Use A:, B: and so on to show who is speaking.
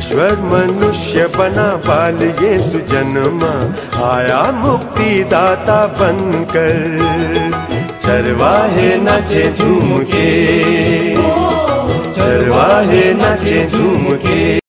A: ईश्वर मनुष्य बना बाल ये सुजन्मा आया मुक्ति दाता बनकर। चरवाहे नचे झूम के चरवाहे नचे झूम के